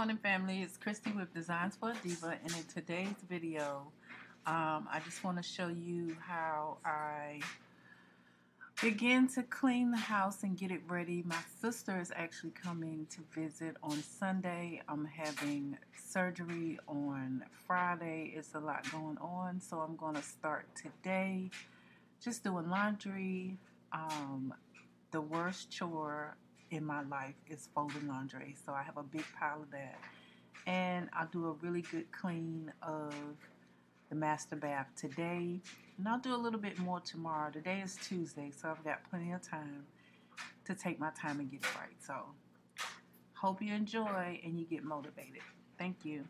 morning, family. It's Christie with Designs for a Diva, and in today's video, um, I just want to show you how I begin to clean the house and get it ready. My sister is actually coming to visit on Sunday. I'm having surgery on Friday. It's a lot going on, so I'm going to start today just doing laundry. Um, the worst chore in my life is folding laundry. So I have a big pile of that. And I'll do a really good clean of the master bath today. And I'll do a little bit more tomorrow. Today is Tuesday, so I've got plenty of time to take my time and get it right. So hope you enjoy and you get motivated. Thank you.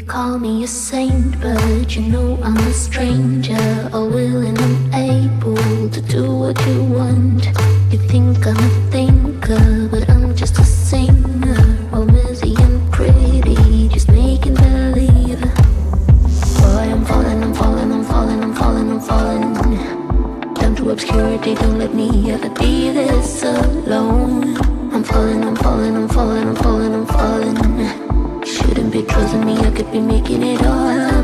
You call me a saint, but you know I'm a stranger, all willing and able to do what you want. You think I'm a thinker, but I'm could be making it all up.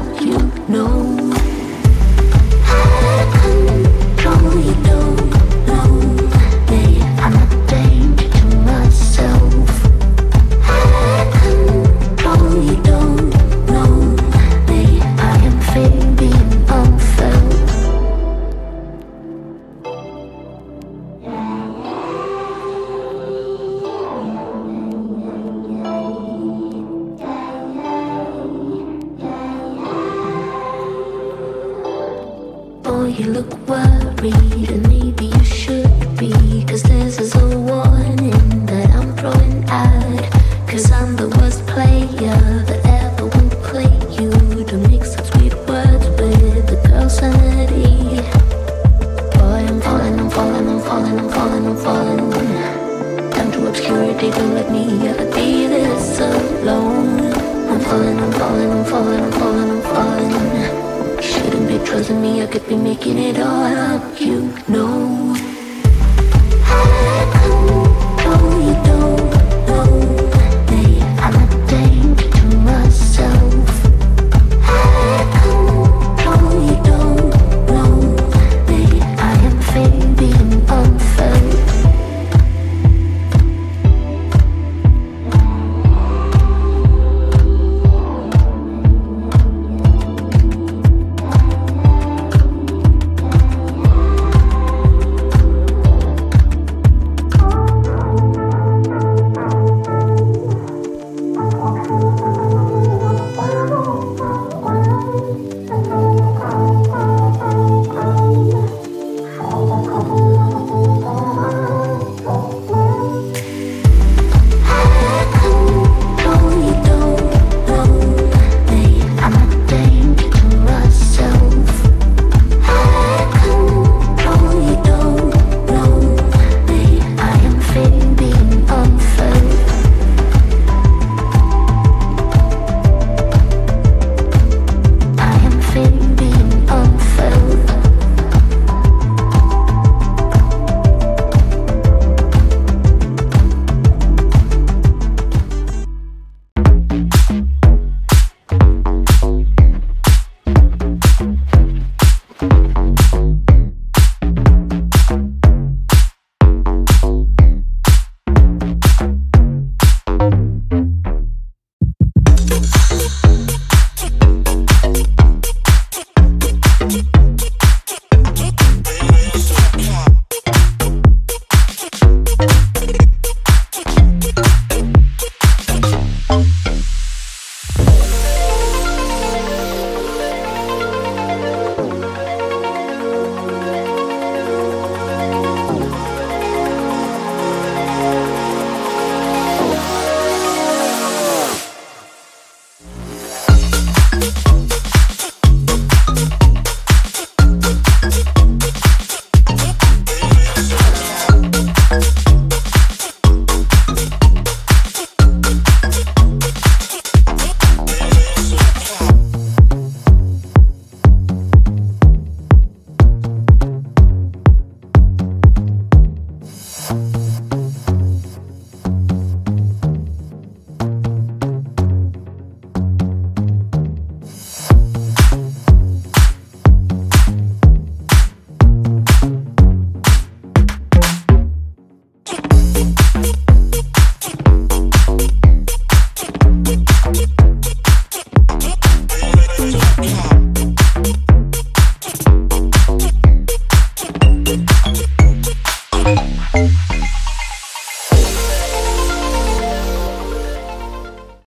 falling, I'm falling, I'm falling, I'm falling. Shouldn't be trusting me, I could be making it all up, you know.